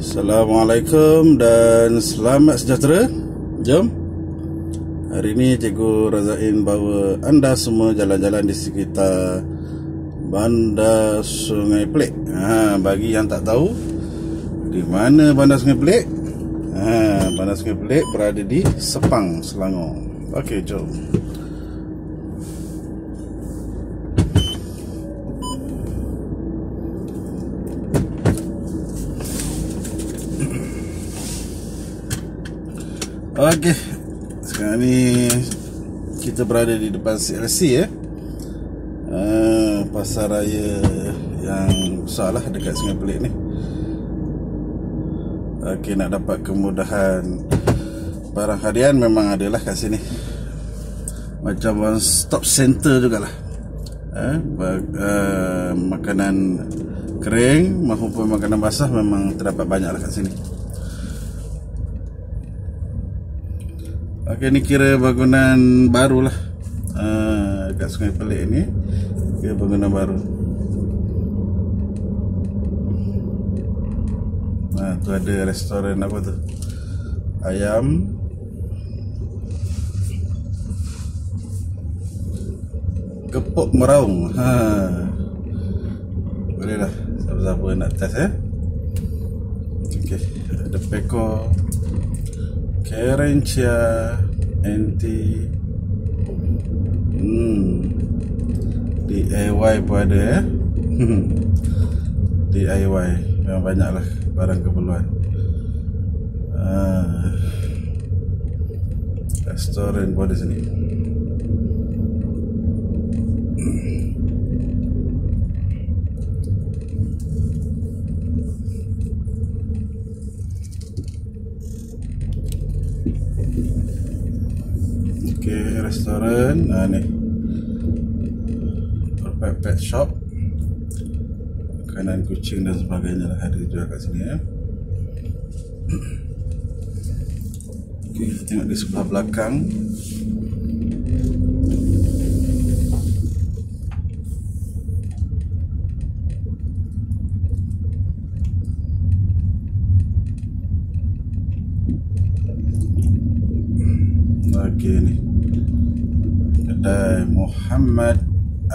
Assalamualaikum dan selamat sejahtera. Jom. Hari ini Cikgu Razain bawa anda semua jalan-jalan di sekitar Bandar Sungai Pelik. Ha, bagi yang tak tahu di mana Bandar Sungai Pelik? Ha, Bandar Sungai Pelik berada di Sepang, Selangor. Okey, jom. Okey. Sekarang ni kita berada di depan CLC ya. Uh, pasar raya yang besar lah dekat Sungai Pelik ni. Okey nak dapat kemudahan barang harian memang ada lah kat sini. Macam one stop center jugalah. Uh, uh, makanan kering maupun makanan basah memang terdapat banyak lah kat sini. Okey ni kira bangunan baru lah. Uh, Dekat Sungai Pelik ni Kira bangunan baru. Nah tu ada restoran apa tu? Ayam. Kepok meraung. Ha. Boleh lah. Siapa-siapa nak test eh? Okey. Ada pekor Kerencia NT hmm. DIY pun ada ya DIY Memang banyak lah barang keperluan ah. Restoran pun ada sini Okey, restoran. Nah ni. Perfect pet shop. Makanan kucing dan sebagainya lah ada jual kat sini ya. Okey, kita tengok di sebelah belakang. Okey ni kedai Muhammad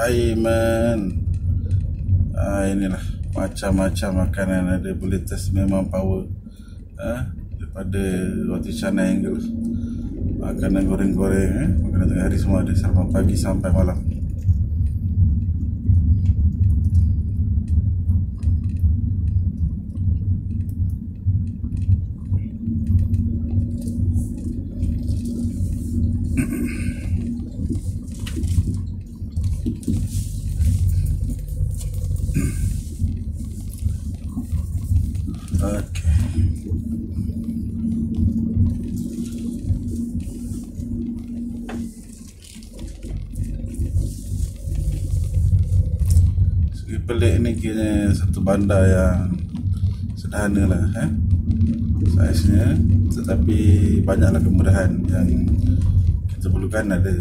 Aiman. Ah, inilah macam-macam makanan ada. Boleh test memang power. Ah, daripada roti canai yang makanan goreng-goreng eh? makanan tengah hari semua ada. Sampai pagi sampai malam Okey. Segi pelik ni kira satu bandar yang sederhana lah eh? Saiznya Tetapi banyaklah kemudahan yang kita perlukan ada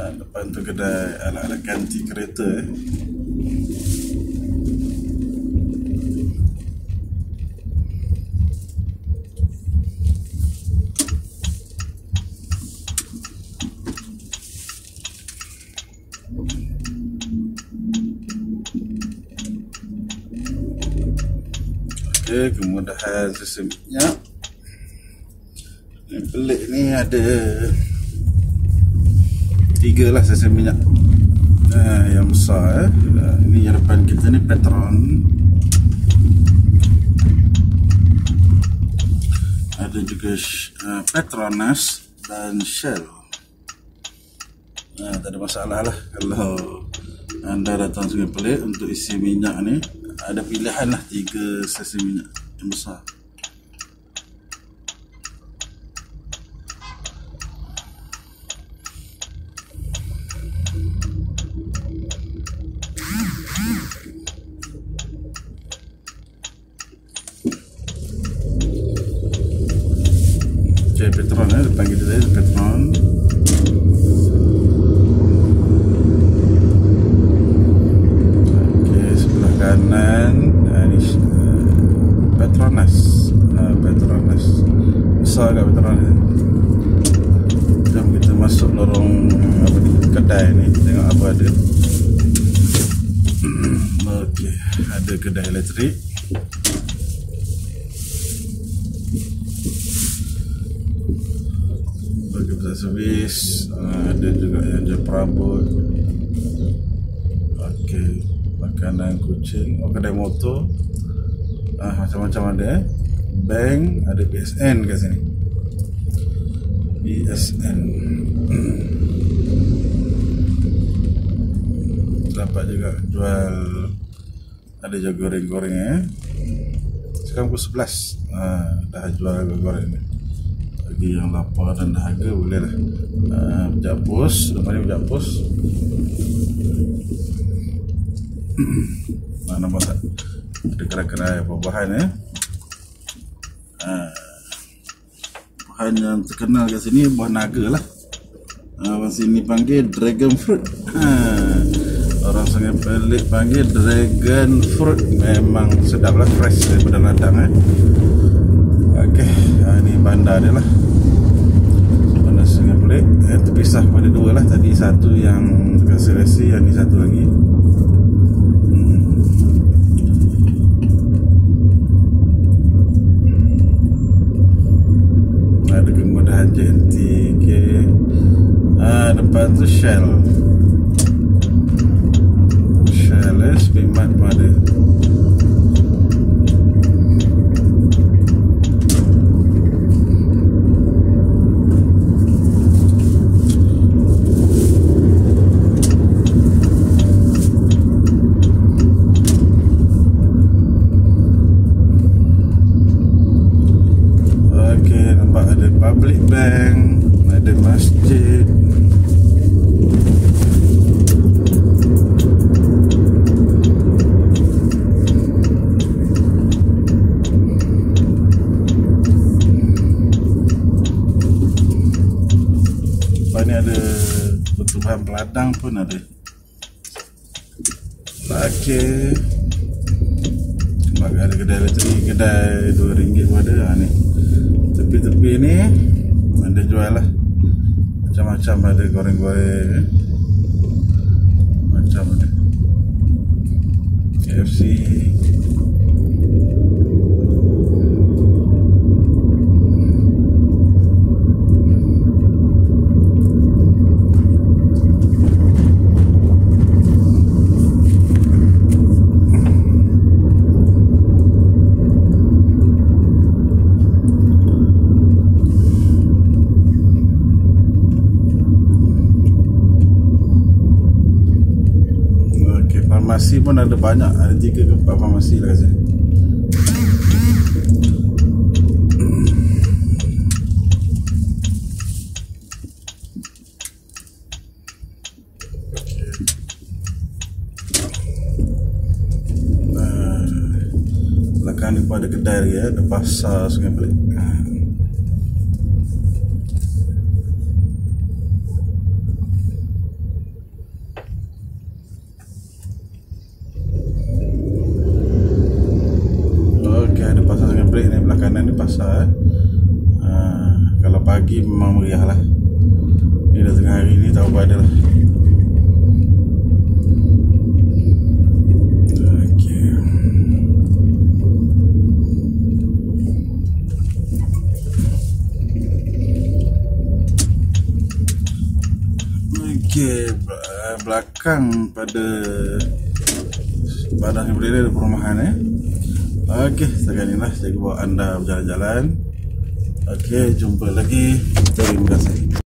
Ah, depan tu kedai alat-alat ganti kereta eh. Kemudahan sistem minyak. Yang pelik ni ada tiga lah sesi minyak uh, yang besar eh. Ini yang depan kita ni Petron. Ada juga uh, Petronas dan Shell. Uh, tak ada masalah lah kalau anda datang Sungai Pelik untuk isi minyak ni. Ada pilihan lah tiga sesi minyak yang besar panggil dia Petron. Okey, sebelah kanan uh, ni uh, Petronas. Uh, Petronas. Besar kat Petronas. Jom kita masuk lorong apa ni kedai ni. Tengok apa ada. Okey, ada kedai elektrik servis uh, ada juga yang jual perabot. Okey, makanan kucing oh kedai motor. Ah macam-macam ada eh. Bank ada PSN kat sini. PSN dapat juga jual ada jual goreng-goreng eh. Sekarang pukul 11 ha, dah jual goreng ni bagi yang lapar dan dahaga boleh lah. Pejak pos lepas ni pos ha, nampak tak? Ada kerai-kerai buah-buahan eh? Ha, buahan yang terkenal kat sini buah naga lah. Ha, sini panggil dragon fruit. Ha, orang sangat pelik panggil dragon fruit. Memang sedap lah fresh daripada ladang eh bandar dia lah. Bandar sangat pelik eh, terpisah pada dua lah. Tadi satu yang seresi yang ni satu lagi. Ada kemudahan JNT okay. ah, depan tu Shell. Shell eh Speedmart pun ada Okey, nampak ada public bank, ada masjid. Lepas ni ada pertubuhan peladang pun ada. Okey. Nampak ada kedai elektrik, kedai RM2 pun ada. Ha, ni tepi-tepi ni ada jual lah macam-macam ada goreng-goreng eh. macam ada KFC Okey, farmasi pun ada banyak. Ada tiga ke empat farmasi lah. Ah, Belakang ni pun ada kedai lagi ya, ada pasar Sungai Pelik. Ni belah kanan ni pasar. Ha, kalau pagi memang meriah lah. Ni dah tengah hari ni tahu ada lah. Bel- belakang pada Padang yang berdiri ada perumahan eh. Okey, sekarang inilah saya bawa anda berjalan-jalan. Okey, jumpa lagi. Terima kasih.